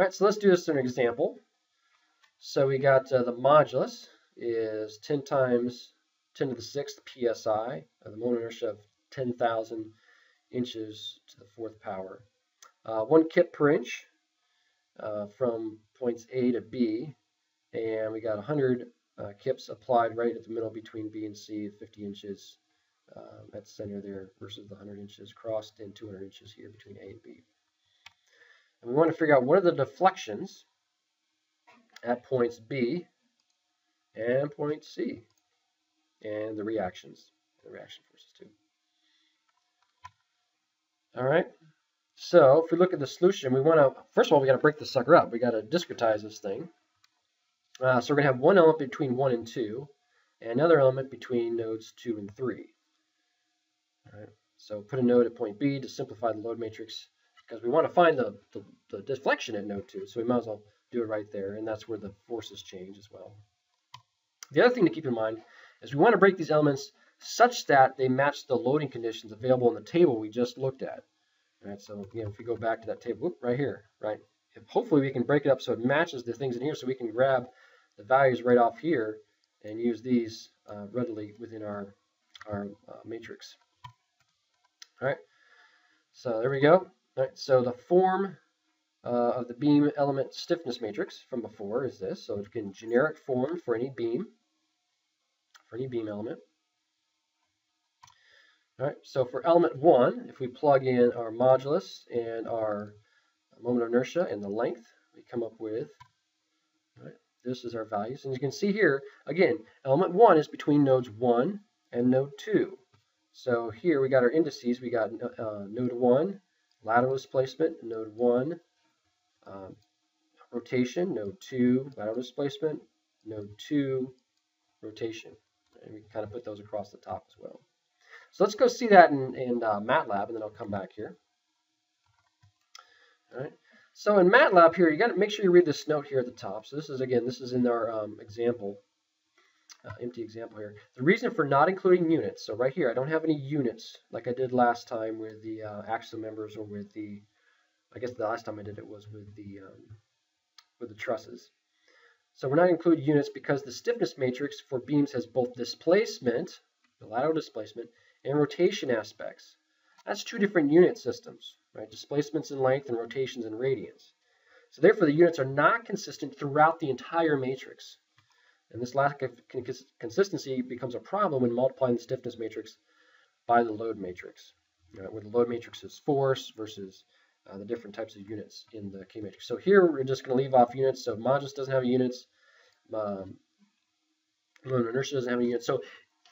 All right, so let's do this in an example. So we got uh, the modulus is 10 times 10 to the sixth psi, the moment inertia of 10,000 inches to the fourth power. Uh, one kip per inch uh, from points A to B, and we got 100 uh, kips applied right at the middle between B and C, 50 inches um, at the center there versus the 100 inches crossed and 200 inches here between A and B. And we want to figure out what are the deflections at points B and point C and the reactions, the reaction forces too. All right. So if we look at the solution, we want to, first of all, we got to break the sucker up. We got to discretize this thing. Uh, so we're going to have one element between 1 and 2, and another element between nodes 2 and 3. All right. So put a node at point B to simplify the load matrix, because we want to find the, the, the deflection at node 2, so we might as well do it right there, and that's where the forces change as well. The other thing to keep in mind is we want to break these elements such that they match the loading conditions available in the table we just looked at. All right, so again, if we go back to that table, whoop, right here, right? If hopefully we can break it up so it matches the things in here so we can grab the values right off here and use these uh, readily within our, our uh, matrix. All right, so there we go. Right, so the form uh, of the beam element stiffness matrix from before is this. So can generic form for any beam, for any beam element. All right, so for element one, if we plug in our modulus and our moment of inertia and the length, we come up with, right, this is our values. And you can see here, again, element one is between nodes one and node two. So here we got our indices. We got uh, node one, lateral displacement, node one, um, rotation, node two, lateral displacement, node two, rotation. And we can kind of put those across the top as well. So let's go see that in, in uh, Mathcad, and then I'll come back here. All right. So in Mathcad here, you got to make sure you read this note here at the top. So this is, again, this is in our um, example, uh, empty example here. The reason for not including units, so right here, I don't have any units like I did last time with the uh, axial members or with the, I guess the last time I did it was with the, um, with the trusses. So we're not including units because the stiffness matrix for beams has both displacement, the lateral displacement, and rotation aspects. That's two different unit systems, right? Displacements in length and rotations in radians. So therefore, the units are not consistent throughout the entire matrix. And this lack of consistency becomes a problem when multiplying the stiffness matrix by the load matrix, right? where the load matrix is force versus uh, the different types of units in the K matrix. So here we're just going to leave off units. So modulus doesn't have units. Um, inertia doesn't have any units. So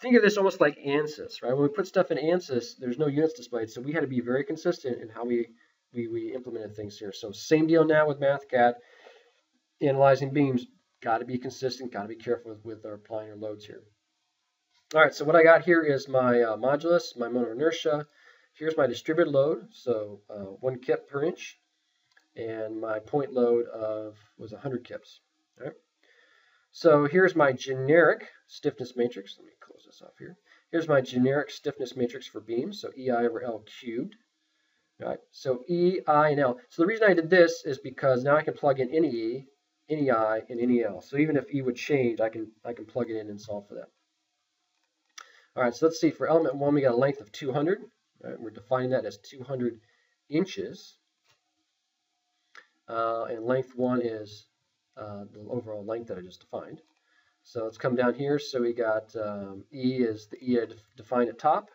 think of this almost like ANSYS, right? When we put stuff in ANSYS, there's no units displayed, so we had to be very consistent in how we, we, we implemented things here. So same deal now with MathCAD, analyzing beams, got to be consistent, got to be careful with, with our applying our loads here. All right, so what I got here is my uh, modulus, my moment of inertia. Here's my distributed load, so uh, one kip per inch, and my point load of was 100 kips. All right. So here's my generic stiffness matrix. Let me close this off here. Here's my generic stiffness matrix for beams, so EI over L cubed. All right, so E, I, and L. So the reason I did this is because now I can plug in any E, any I, and any L. So even if E would change, I can I can plug it in and solve for that. All right, so let's see. For element one, we got a length of 200. Right, we're defining that as 200 inches. Uh, and length one is uh, the overall length that I just defined. So let's come down here. So we got um, E is the E I defined at top.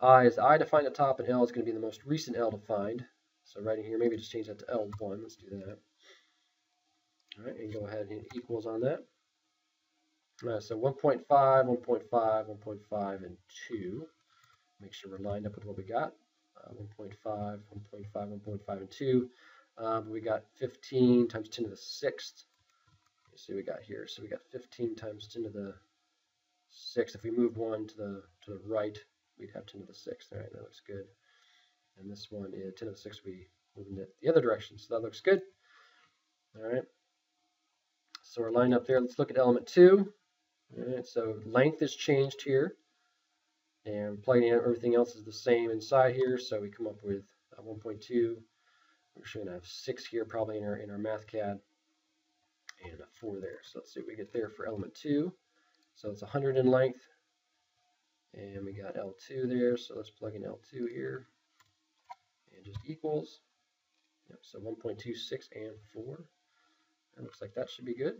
I is I defined at top, and L is going to be the most recent L defined. So right in here, maybe just change that to L1. Let's do that. Right, and go ahead and equals on that. Right, so 1.5, 1.5, 1.5, and 2. Make sure we're lined up with what we got. Uh, 1.5, 1.5, 1.5, and 2. Um, we got 15 times 10 to the sixth. Let's see what we got here. So we got 15 times 10 to the sixth. If we moved one to the to the right, we'd have 10 to the sixth. All right, that looks good. And this one is 10 to the sixth. We moving it the other direction, so that looks good. All right. So we're lined up there. Let's look at element two. All right. So length is changed here, and plugging in everything else is the same inside here. So we come up with 1.2 we're to have 6 here probably in our, in our MathCAD and a 4 there. So let's see what we get there for element 2. So it's 100 in length. And we got L2 there, so let's plug in L2 here. And just equals. Yep, so 1.26 and 4. That looks like that should be good.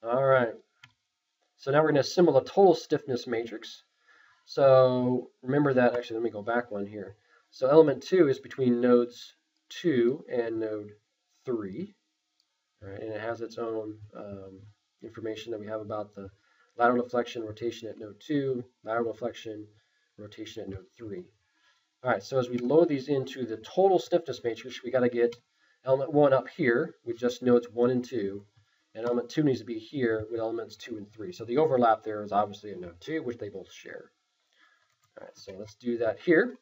All right. So now we're going to assemble a total stiffness matrix. So remember that, actually, let me go back one here. So element 2 is between nodes 2 and node 3. Right, and it has its own um, information that we have about the lateral deflection, rotation at node 2, lateral deflection, rotation at node 3. All right, so as we load these into the total stiffness matrix, we got to get element 1 up here with just nodes 1 and 2, and element 2 needs to be here with elements 2 and 3. So the overlap there is obviously a node 2, which they both share. All right, so let's do that here.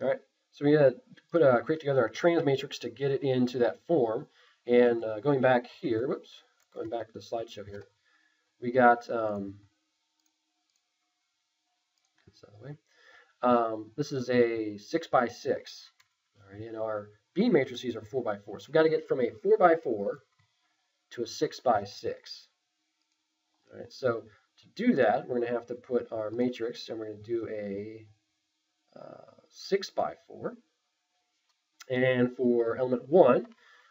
All right, so we're going to put a, create together a trans matrix to get it into that form. And uh, going back here, whoops, going back to the slideshow here, we got, um, way. Um, this is a 6 by 6 All right, and our B matrices are 4 by 4 So we've got to get from a 4 by 4 to a 6 by 6 All right, so to do that, we're going to have to put our matrix, and we're going to do a uh, 6 by 4. And for element 1,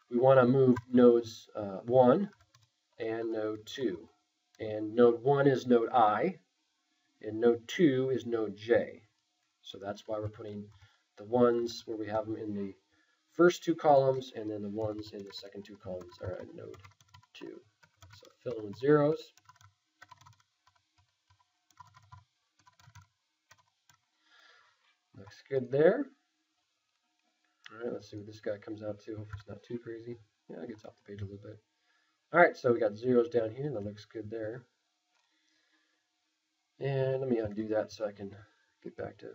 we want to move nodes uh, 1 and node 2. And node 1 is node i, and node 2 is node j. So that's why we're putting the ones where we have them in the first two columns, and then the ones in the second two columns are at node 2. So fill in with zeros. Looks good there. All right, let's see what this guy comes out to. Hopefully it's not too crazy. Yeah, it gets off the page a little bit. All right, so we got zeros down here. That looks good there. And let me undo that so I can get back to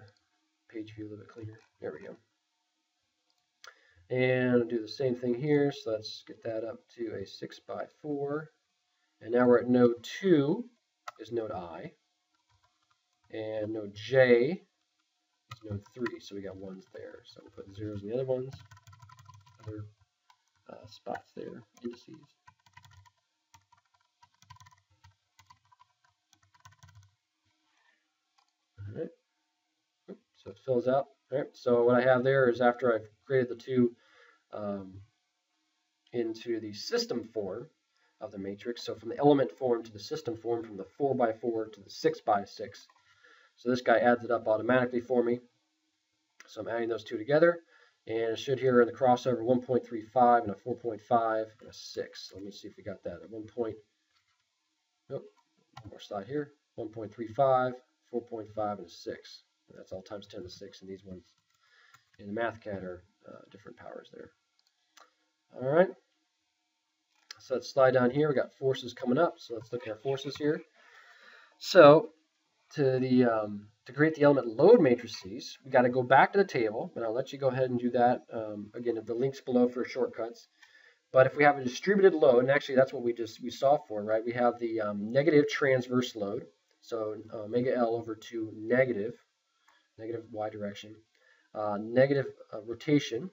page view a little bit cleaner. There we go. And do the same thing here. So let's get that up to a 6 by 4. And now we're at node 2 is node i. And node j is node 3. So we got ones there. So we'll put zeros in the other ones. Other uh, spots there, indices. All right. So fills out. All right. So what I have there is after I've created the two um, into the system form of the matrix. So from the element form to the system form, from the 4 by 4 to the 6 by 6. So this guy adds it up automatically for me. So I'm adding those two together. And it should here in the crossover 1.35 and a 4.5 and a 6. Let me see if we got that at 1. Point, nope, one more slide here. 1.35, 4.5, and a 6. That's all times 10 to the 6. And these ones in the MathCAD are uh, different powers there. All right. So let's slide down here. We got forces coming up. So let's look at our forces here. So to the um, to create the element load matrices, we got to go back to the table, and I'll let you go ahead and do that. Um, again, the links below for shortcuts. But if we have a distributed load, and actually that's what we just we saw for, right? We have the um, negative transverse load, so uh, omega L over 2 negative, negative y direction, uh, negative uh, rotation,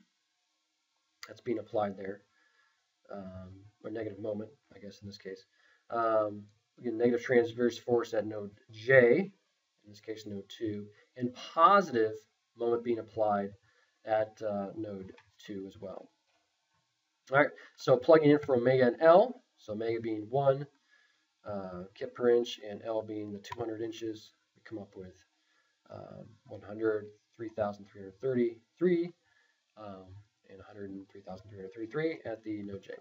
that's being applied there, um, or negative moment, I guess in this case. Um, negative transverse force at node J, in this case node 2, and positive moment being applied at uh, node 2 as well. All right, so plugging in for omega and L, so omega being 1 uh, kip per inch and L being the 200 inches, we come up with um, 100, 3,333, um, and 103,333 at the node J.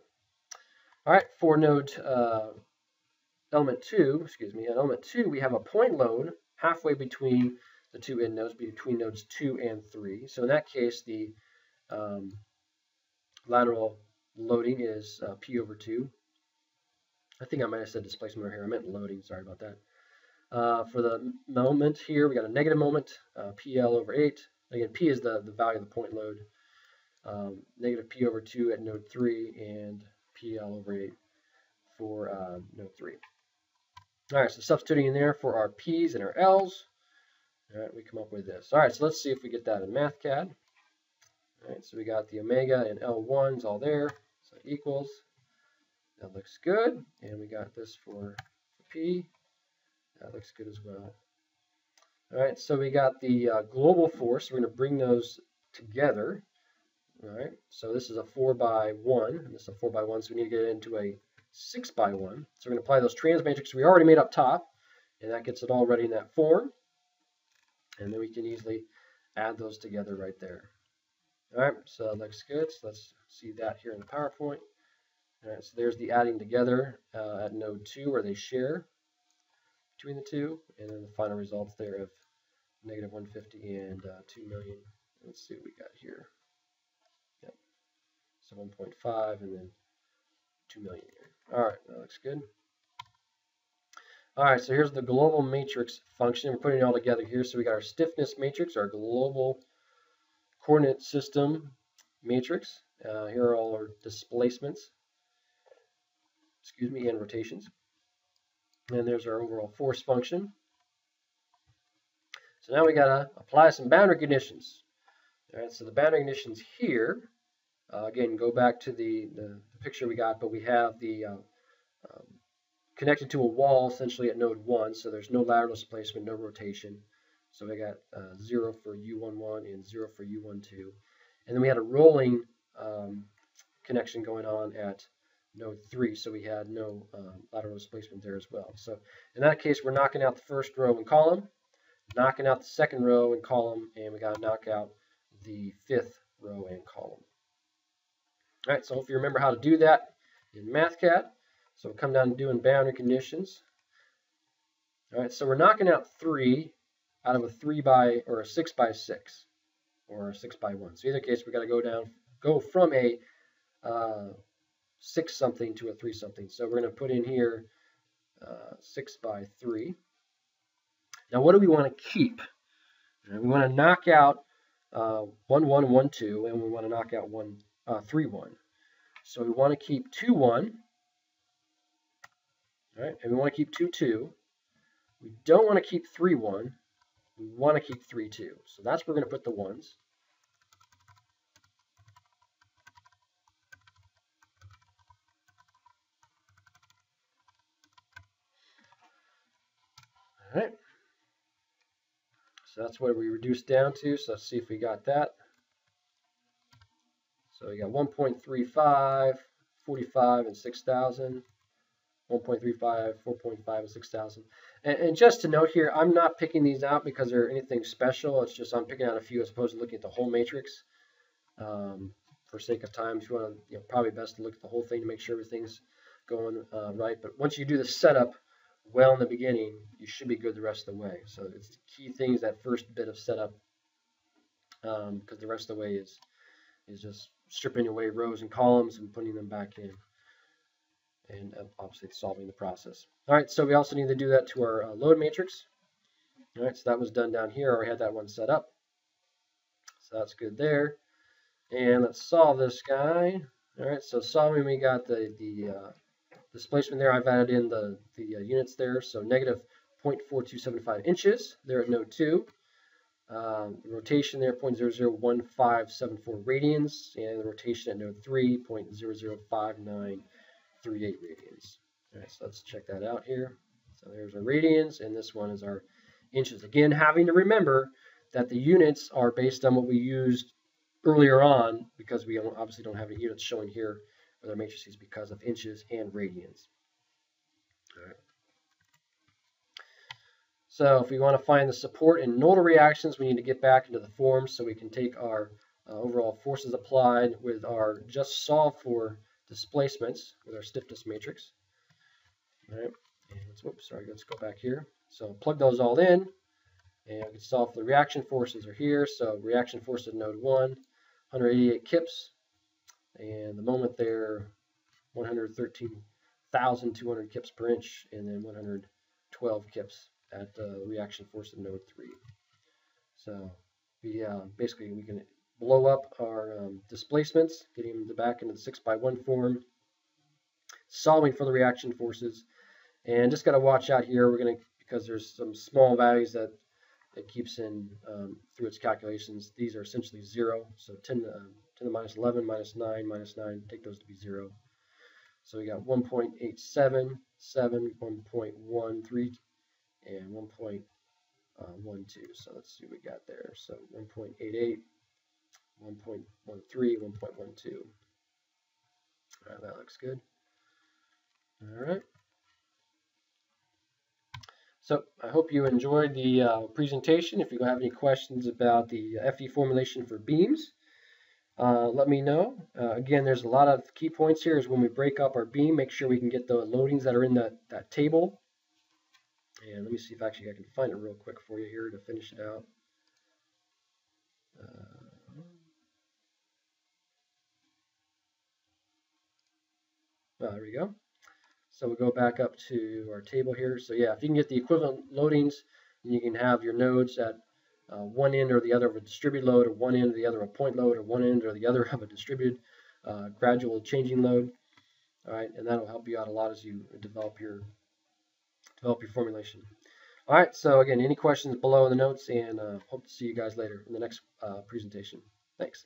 All right, for node uh, element 2, excuse me, at element 2, we have a point load halfway between the two end nodes, between nodes 2 and 3. So in that case, the um, lateral loading is uh, P over 2. I think I might have said displacement here. I meant loading. Sorry about that. Uh, for the moment here, we got a negative moment, uh, PL over 8. Again, P is the, the value of the point load. Um, negative P over 2 at node 3 and PL over 8 for uh, node 3. All right, so substituting in there for our P's and our L's. All right, we come up with this. All right, so let's see if we get that in MathCAD. All right, so we got the omega and L1s all there, so equals. That looks good, and we got this for P. That looks good as well. All right, so we got the uh, global force. We're going to bring those together. All right, so this is a 4 by 1, and this is a 4 by 1, so we need to get it into a 6 by 1. So we're going to apply those trans matrices we already made up top, and that gets it all ready in that form. And then we can easily add those together right there. All right, so that looks good. So let's see that here in the PowerPoint. All right, so there's the adding together uh, at node 2 where they share between the two, and then the final results there of negative 150 and uh, 2 million. Let's see what we got here. Yep. So 1.5 and then 2 million here. All right, that looks good. All right, so here's the global matrix function. We're putting it all together here. So we got our stiffness matrix, our global coordinate system matrix. Uh, here are all our displacements, excuse me, and rotations. And there's our overall force function. So now we got to apply some boundary conditions. All right, so the boundary conditions here, uh, again, go back to the, the, picture we got, but we have the uh, um, connected to a wall essentially at node 1, so there's no lateral displacement, no rotation. So we got uh, 0 for U11 and 0 for U12. And then we had a rolling um, connection going on at node 3, so we had no uh, lateral displacement there as well. So in that case, we're knocking out the first row and column, knocking out the second row and column, and we got to knock out the fifth row and column. All right, so if you remember how to do that in MathCAD, so we'll come down to doing boundary conditions. All right, so we're knocking out 3 out of a 3 by, or a 6 by 6, or a 6 by 1. So either case, we got to go down, go from a uh, 6 something to a 3 something. So we're going to put in here uh, 6 by 3. Now what do we want to keep? Right, we want to knock out uh, 1, 1, 1, 2, and we want to knock out 1, uh, 3, 1. So we want to keep 2, 1, right, and we want to keep 2, 2. We don't want to keep 3, 1. We want to keep 3, 2. So that's where we're going to put the 1s. All right. So that's what we reduced down to. So let's see if we got that. So we got 1.35, 45, and 6,000. 1.35, 4.5, and 6,000. And, and, just to note here, I'm not picking these out because they're anything special. It's just I'm picking out a few as opposed to looking at the whole matrix. Um, for sake of time, if you want to, you know, probably best to look at the whole thing to make sure everything's going uh, right. But once you do the setup, well in the beginning, you should be good the rest of the way. So it's key thing is that first bit of setup, because um, the rest of the way is is just stripping away rows and columns and putting them back in, and uh, obviously solving the process. All right, so we also need to do that to our uh, load matrix. All right, so that was done down here. I had that one set up, so that's good there. And let's solve this guy. All right, so solving, we got the the uh, displacement there, I've added in the, the uh, units there. So negative 0.4275 inches there at node 2. Um, rotation there 0.001574 radians. And the rotation at node 3 0.005938 radians. All right, so let's check that out here. So there's our radians, and this one is our inches. Again, having to remember that the units are based on what we used earlier on because we obviously don't have any units showing here for their matrices because of inches and radians. Alright. So if we want to find the support in nodal reactions, we need to get back into the form so we can take our uh, overall forces applied with our just solve for displacements with our stiffness matrix. All right. And let's, whoops, sorry, let's go back here. So plug those all in, and we can solve for the reaction forces are here. So reaction force at node 1, 188 kips and the moment there 113,200 kips per inch and then 112 kips at the reaction force of node 3. So we uh, basically we can blow up our um, displacements, getting them back into the 6 by 1 form, solving for the reaction forces, and just got to watch out here. We're going to because there's some small values that it keeps in um, through its calculations. These are essentially zero. So 10 to, uh, 10 to the minus 11, minus 9, minus 9, take those to be zero. So we got 1.87, 1.13, and 1.12. So let's see what we got there. So 1.88, 1.13, 1.12. All right, that looks good. All right. So I hope you enjoyed the uh, presentation. If you have any questions about the FE formulation for beams, uh, let me know. Uh, again, there's a lot of key points here is when we break up our beam, make sure we can get the loadings that are in that, that table. And let me see if actually I can find it real quick for you here to finish it out. Uh, oh, there we go. So we'll go back up to our table here. So yeah, if you can get the equivalent loadings, you can have your nodes at uh, one end or the other of a distributed load, or one end or the other of a point load, or one end or the other of a distributed uh, gradual changing load. All right, and that'll help you out a lot as you develop your develop your formulation. All right, so again, any questions below in the notes, and uh, hope to see you guys later in the next uh, presentation. Thanks.